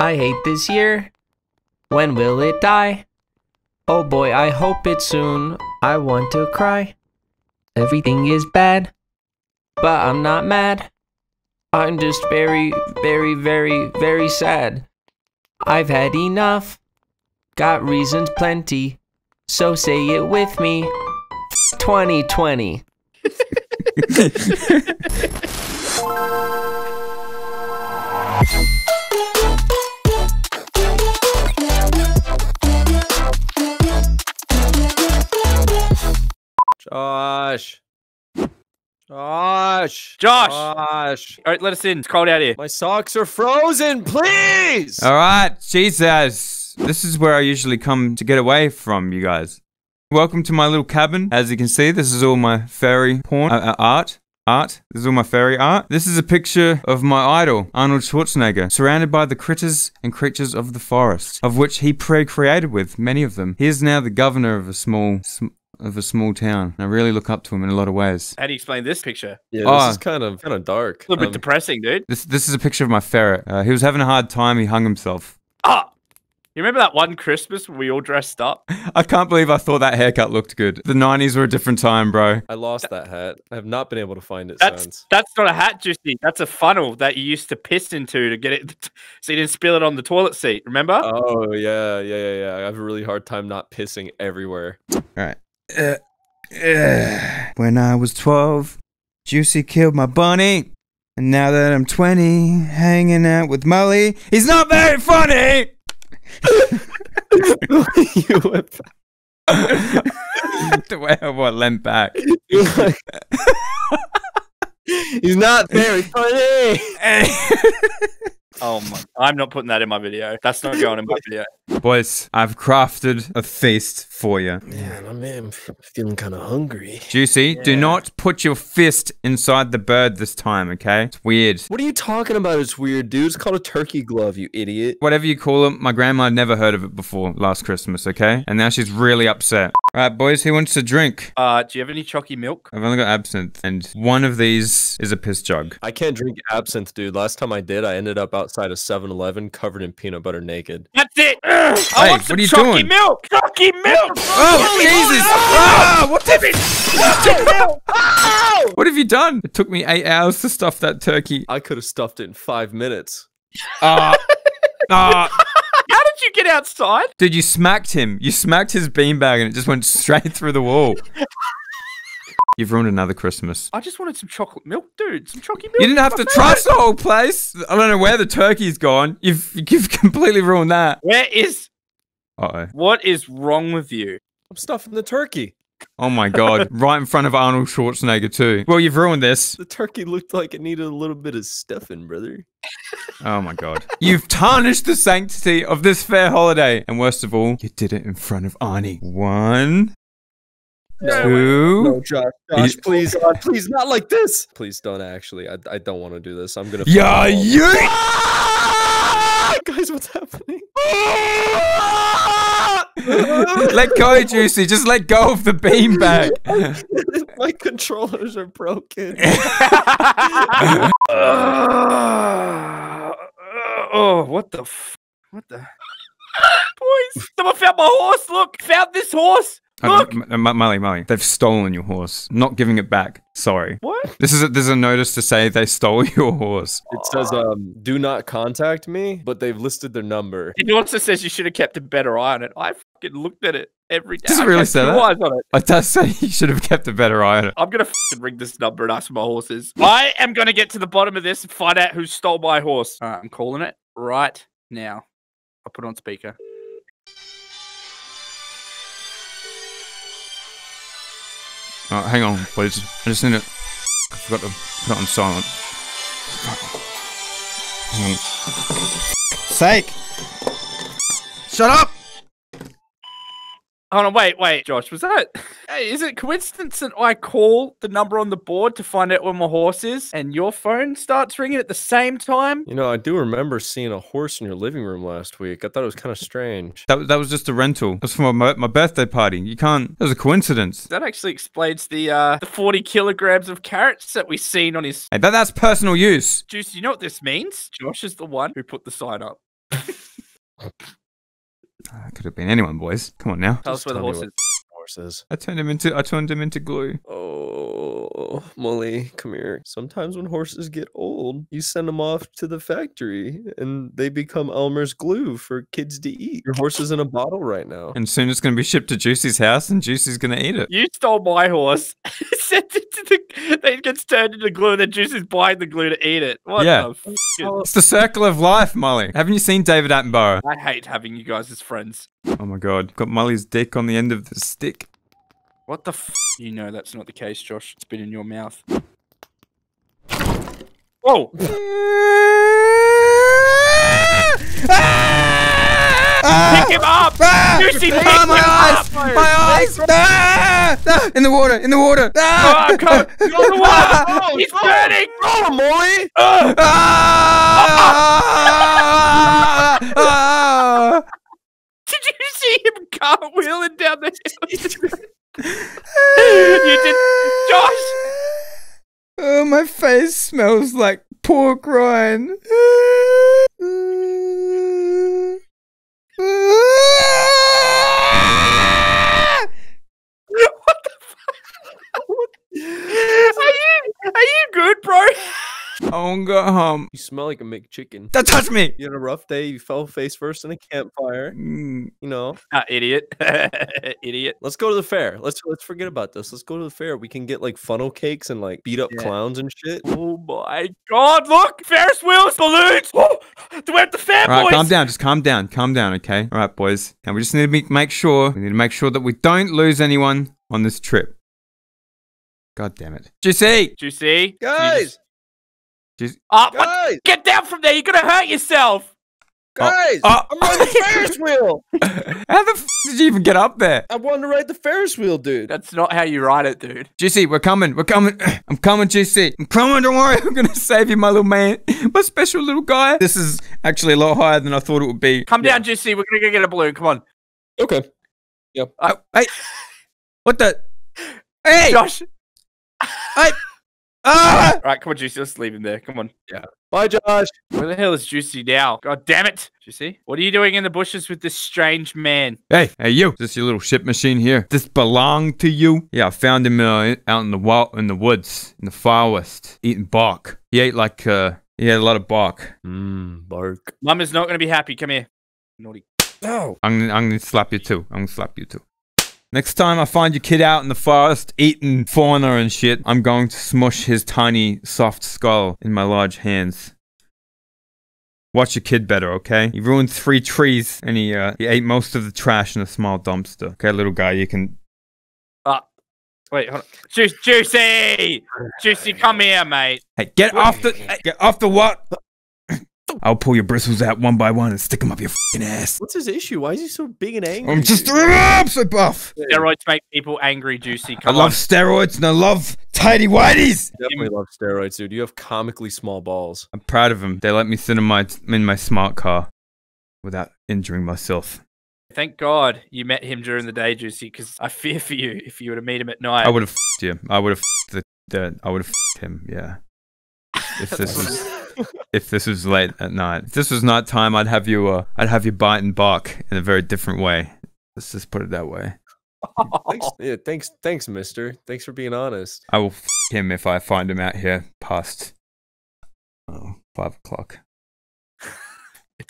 I hate this year. When will it die? Oh boy, I hope it's soon. I want to cry. Everything is bad, but I'm not mad. I'm just very, very, very, very sad. I've had enough. Got reasons plenty. So say it with me. 2020. Josh. Josh. Josh! Josh. All right, let us in. It's cold out here. My socks are frozen, please. All right, Jesus. This is where I usually come to get away from you guys. Welcome to my little cabin. As you can see, this is all my fairy porn uh, uh, art. Art. This is all my fairy art. This is a picture of my idol, Arnold Schwarzenegger, surrounded by the critters and creatures of the forest, of which he pre-created with many of them. He is now the governor of a small, sm- of a small town. I really look up to him in a lot of ways. How do you explain this picture? Yeah, this Oh. is kind of kind of dark. A little bit Um, depressing, dude. This this is a picture of my ferret. Uh, he was having a hard time. He hung himself. Ah! You remember that one Christmas when we all dressed up? I can't believe I thought that haircut looked good. The 90s were a different time, bro. I lost that hat. I have not been able to find it That's since. that's not a hat, Juicy. That's a funnel that you used to piss into to get it, so you didn't spill it on the toilet seat. Remember? Oh yeah, yeah, yeah, yeah. I have a really hard time not pissing everywhere. Alright. when I was 12, Juicy killed my bunny. And now that I'm 20, hanging out with Mully, he's not very funny! you went the way I what, leant back. He's not very funny. Oh my! I'm not putting that in my video. That's not going in my video. Boys, I've crafted a feast for you. Man, I'm, I'm feeling kind of hungry. Juicy, do not put your fist inside the bird this time, okay? It's weird. What are you talking about? It's weird, dude. It's called a turkey glove, you idiot. Whatever you call it, my grandma had never heard of it before last Christmas, okay? And now she's really upset. All right, boys, who wants a drink? Uh, do you have any chalky milk? I've only got absinthe, and one of these is a piss jug. I can't drink absinthe, dude. Last time I did, I ended up outside of 7-Eleven covered in peanut butter naked. That's it. Ugh, I Hey, want what some are you chalky doing? milk. Chalky milk. Oh, Jesus! Ah, what the What have you done? It took me eight hours to stuff that turkey. I could have stuffed it in five minutes. Ah, ah. How did you get outside? Dude, you smacked him. You smacked his beanbag and it just went straight through the wall. You've ruined another Christmas. I just wanted some chocolate milk, dude. Some chalky milk. You didn't have to My trust the whole place. I don't know where the turkey's gone. You've you've completely ruined that. Where is? Uh oh. What is wrong with you? I'm stuffing the turkey. Oh my god. right in front of Arnold Schwarzenegger too. Well, you've ruined this. The turkey looked like it needed a little bit of stuffing, brother. Oh my god. You've tarnished the sanctity of this fair holiday. And worst of all, you did it in front of Arnie. One, two. No, Josh, Josh, please, please, not like this. Please don't actually. I, I don't want to do this. I'm gonna. Yeah, you. guys, what's happening? let go, Juicy. Just let go of the beanbag. My controllers are broken. oh, what the? F- what the? Boys, someone found my horse. Look, found this horse. Look. M- M- Mully, Mully, they've stolen your horse. Not giving it back. Sorry. What? This is a, there's a notice to say they stole your horse. It says, um, do not contact me, but they've listed their number. It also says you should have kept a better eye on it. I fucking looked at it every day. Does it really kept say two that? eyes on it. It does say you should have kept a better eye on it. I'm gonna fucking ring this number and ask for my horses. I am gonna get to the bottom of this and find out who stole my horse. All right, I'm calling it right now. I'll put it on speaker. Oh, hang on, please. I just need to. I forgot to put it on silent. Hang on. Sake! Shut up! Hold on, wait, wait, Josh, was that? Hey, is it coincidence that I call the number on the board to find out where my horse is, and your phone starts ringing at the same time? You know, I do remember seeing a horse in your living room last week. I thought it was kind of strange. That, that was just a rental. It was for my, my birthday party. You can't. That was a coincidence. That actually explains the uh, the 40 kilograms of carrots that we've seen on his Hey, that, that's personal use. juice. You know what this means? Josh is the one who put the sign up. Ah, could have been anyone, boys. Come on now. Tell us where the tell me horse what- is. Horses. I turned him into I turned him into glue. Oh, Mully, come here. Sometimes when horses get old, you send them off to the factory and they become Elmer's glue for kids to eat. Your horse is in a bottle right now. And soon it's gonna be shipped to Juicy's house and Juicy's gonna eat it. You stole my horse. Sent it to the. Then it gets turned into glue. And then Juice is buying the glue to eat it. What Yeah. the? F- oh. It's the circle of life, Mully. Haven't you seen David Attenborough? I hate having you guys as friends. Oh my god. Got Mully's dick on the end of the stick. What the? F- you know that's not the case, Josh. It's been in your mouth. Whoa! Pick him up! Juicy, pick Ah, my him eyes! up! My eyes! Ah! Ah! In the water! In the water! Oh, Ah! I'm coming! Go in the water! He's burning! Oh, Mully! Ugh! Ah! Ah! Did you see him cartwheeling down the hill? You did, Josh. Oh, my face smells like pork rind. What the fuck? Are you are you good, bro? I won't go home. You smell like a McChicken. Don't touch me! You had a rough day. You fell face first in a campfire. Mm, You know, Ah, idiot, idiot. let's go to the fair. Let's let's forget about this. Let's go to the fair. We can get like funnel cakes and like beat up Yeah. clowns and shit. Oh my God! Look, Ferris wheels, balloons. Oh, we're at the fair, All right, boys. calm down. Just calm down. Calm down, okay? All right, boys. And we just need to be- make sure. We need to make sure that we don't lose anyone on this trip. God damn it. Juicy! Do you see, Can you Guys, just- Juicy. Ah, what? guys, Get down from there! You're gonna hurt yourself. guys! oh. I'm riding the Ferris wheel. How the f did you even get up there? I wanted to ride the Ferris wheel, dude. That's not how you ride it, dude. Juicy, we're coming. We're coming. I'm coming, Juicy. I'm coming. Don't worry. I'm gonna save you, my little man. My special little guy. This is actually a lot higher than I thought it would be. Come down, Juicy. We're gonna go get a balloon. Come on, Okay. Oh, hey, what the? Hey, Josh. Ah! All right, come on, Juicy. Let's leave him there. Come on. Yeah. Bye, Josh. Where the hell is Juicy now? God damn it. Juicy? What are you doing in the bushes with this strange man? Hey, hey, you! Is this your little ship machine here? This belong to you? Yeah, I found him uh, out in the wild, in the woods in the far west, eating bark. He ate like uh, he had a lot of bark. Mmm, bark. Mum is not going to be happy. Come here. Naughty. No. I'm I'm gonna slap you too. I'm gonna slap you too. Next time I find your kid out in the forest eating fauna and shit, I'm going to smush his tiny, soft skull in my large hands. Watch your kid better, okay? He ruined three trees and he uh, he ate most of the trash in a small dumpster. Okay, little guy, you can. Wait, hold on. Ju- Juicy! Juicy, come here, mate. Hey, get off the hey, get off the what? I'll pull your bristles out one by one and stick them up your fucking ass. What's his issue? Why is he so big and angry? I'm just dude? I'm so buff. Steroids make people angry, Juicy. I Come love on. steroids and I love tidy whities. Definitely love steroids, dude. You have comically small balls. I'm proud of them. They let me sit in my in my smart car without injuring myself. Thank God you met him during the day, Juicy, because I fear for you if you were to meet him at night. I would have f***ed you. I would have f***ed the, the I would have f***ed him. Yeah. If this was if this was late at night, if this was night time, I'd have you uh, I'd have you bite and bark in a very different way. Let's just put it that way. Thanks, yeah, thanks, thanks, Mister. Thanks for being honest. I will f him if I find him out here past oh, five o'clock.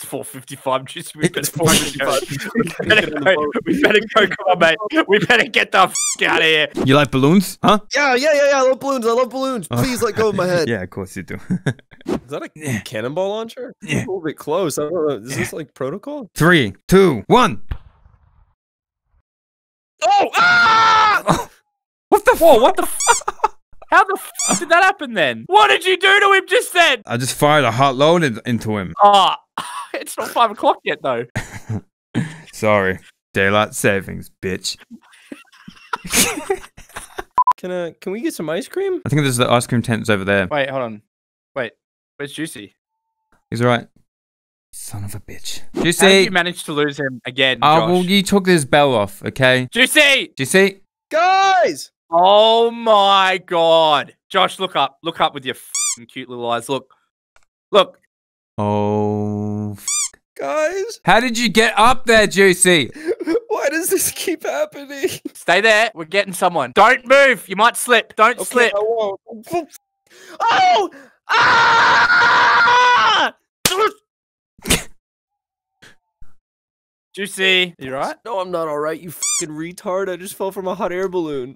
It's 4.55, Juicy. We better It's go. 4:55. We better go. We better go. Come on, mate. We better get the f- out of here. You like balloons? Huh? Yeah, yeah, yeah, yeah. I love balloons. I love balloons. Oh. Please let go of my head. Yeah, of course you do. Is that a Yeah. cannonball launcher? Yeah. A little bit close. I don't know. Is this like protocol? Three, two, one. Oh! Ah! What the? Whoa! What the? F- How the f- did that happen then? What did you do to him just then? I just fired a hot load in- into him. Ah, it's not five o'clock yet though. Sorry. Daylight savings, bitch. Can uh, can we get some ice cream? I think there's the ice cream tents over there. Wait, hold on. Wait, where's Juicy? He's alright. Son of a bitch. How did Juicy. you manage to lose him again, Oh, Josh? well, you took his bell off, okay? Juicy! Juicy. Guys, Oh my god, Josh, look up, look up with your f***ing cute little eyes. Look, look. Oh. F- Guys, How did you get up there, Juicy? why does this keep happening? Stay there. We're getting someone. Don't move. You might slip. Don't Okay, slip. I won't. Oh! Ah! Juicy. You right? No, I'm not all right. You fucking retard. I just fell from a hot air balloon.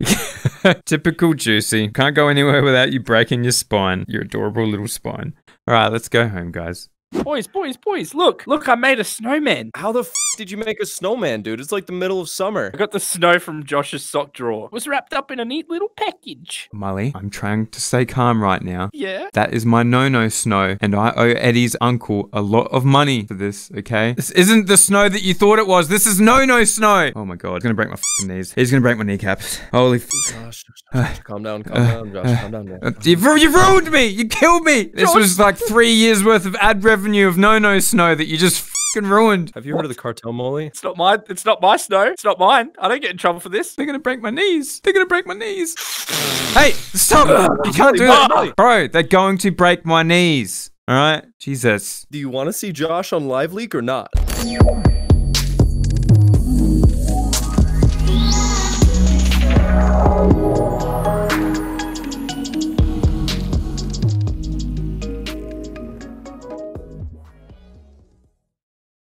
Typical Juicy. Can't go anywhere without you breaking your spine. Your adorable little spine. All right, let's go home, guys. Boys, boys, boys. Look, look. I made a snowman. How the f did you make a snowman, dude? It's like the middle of summer. I got the snow from Josh's sock drawer. It was wrapped up in a neat little package. Mully, I'm trying to stay calm right now. Yeah. That is my no-no snow, and I owe Eddie's uncle a lot of money for this, okay? This isn't the snow that you thought it was. This is no-no snow. Oh my god. He's gonna break my fucking knees. He's gonna break my kneecaps. Holy f- Josh, Josh, Josh, calm down, calm down, Josh, calm down. Uh, man. You've, you've ruined me! You killed me! This Josh- was like three years worth of ad revenue of no-no snow that you just fucking ruined. Have you heard of the cartel, Mully? It's not mine. It's not my snow. It's not mine. I don't get in trouble for this. They're gonna break my knees. They're gonna break my knees. hey, stop! You can't do Mully, that, bro. They're going to break my knees. All right, Jesus. Do you want to see Josh on Live Leak or not?